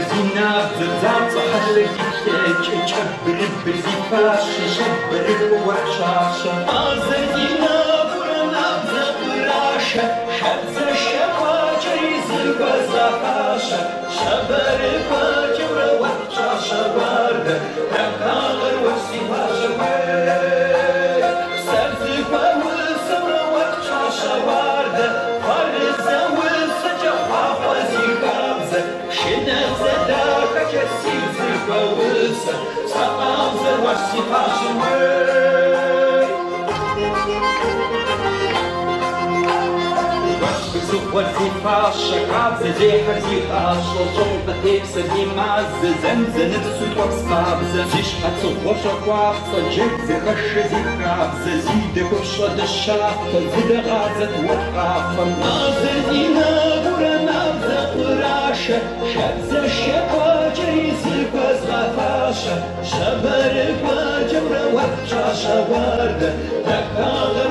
بالزينة بتاع صحلك تشبر بالزفاش شبر الوحشاشة أزدينا برنا بزقراشة حبز الشفاجة يزرق زحاشة شبر الفاجة وحشاشة بارد رقاغر وحسيباشة بارد سرزفة وسمرة وحشاشة بارد jest i zwykła łysa, z ta tam zerłaści. وين والزفاش شكرات زيحر زيحاش وصوب تيكس ديماز زنزن تسوت وصابز زيش هتصور شقواف صجيك زخش زيكراف زيد كرشة دشاف زيد غازت وقاف نازل دينا برنا بزقراش شبز الشقوا جريز الكوز غفاش شبر الكواجر وحشاش ورد تكاغر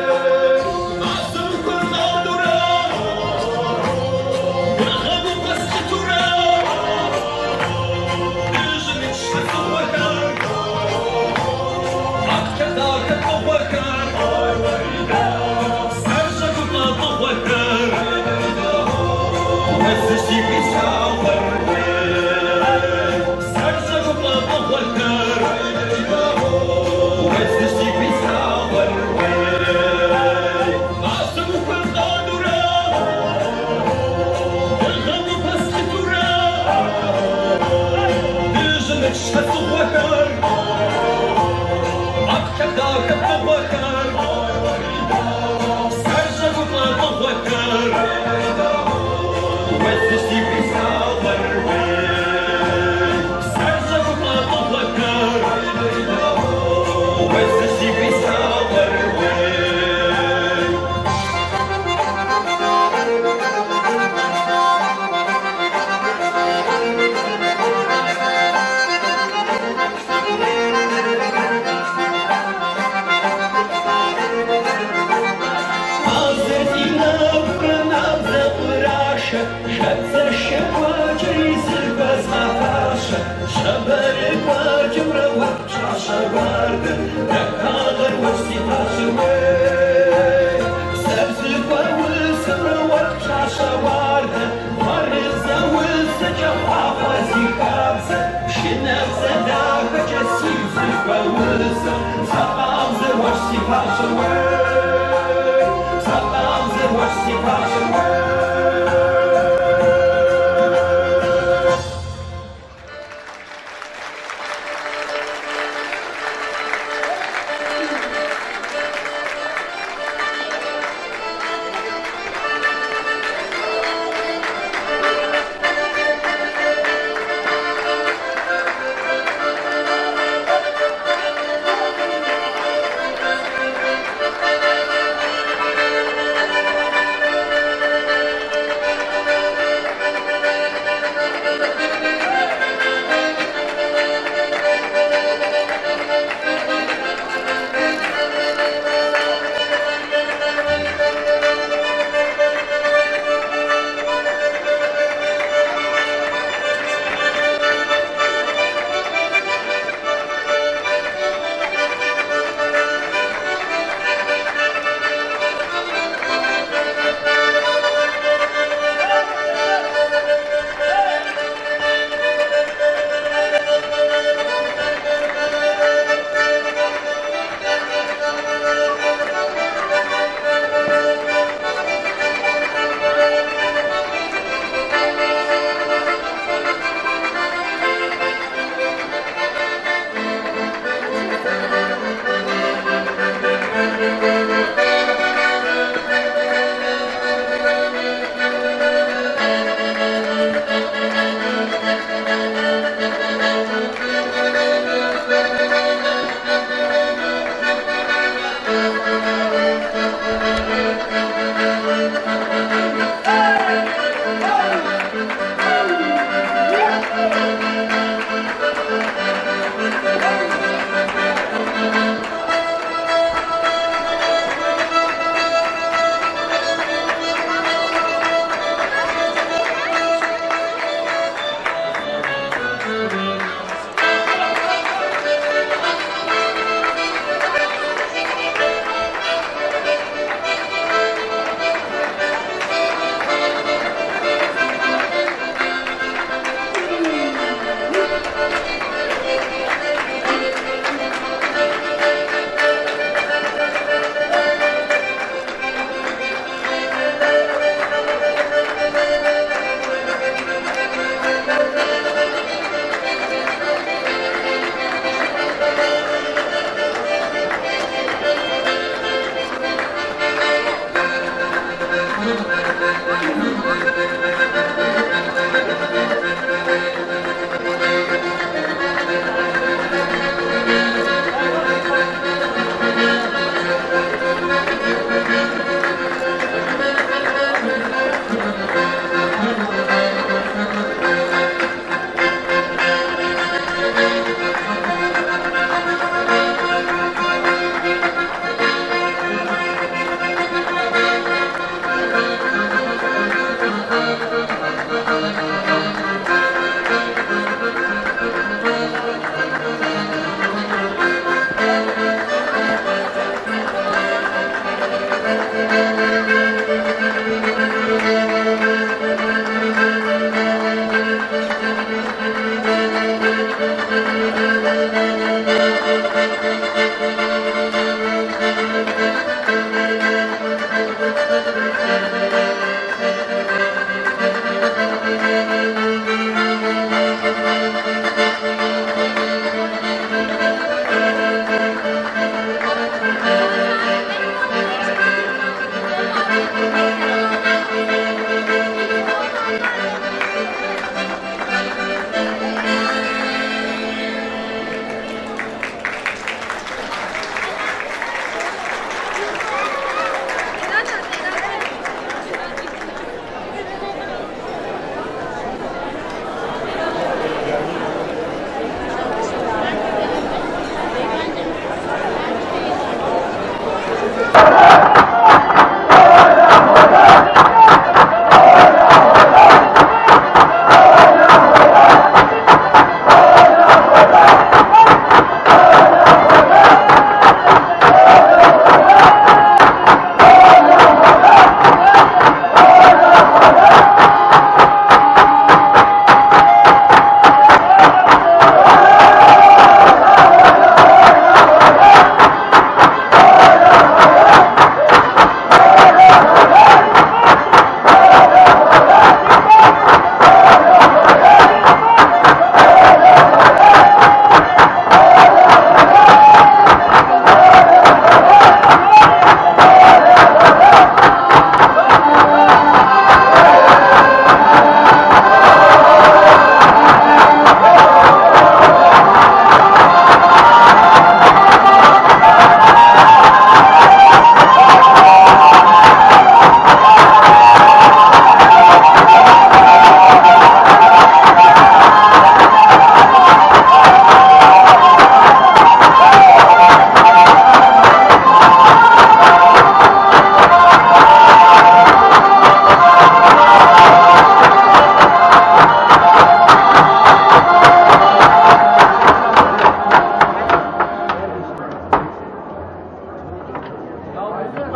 nasze barwy, na kolor łości nasze łeb. Serce łysy, łeb czasza wardę,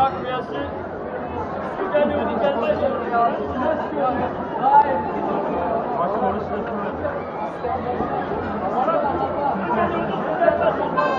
takviyesi şu geliyor dikenler geliyor. Hayır. Bakın orası da şu. Bana şu geliyor dikenler geliyor.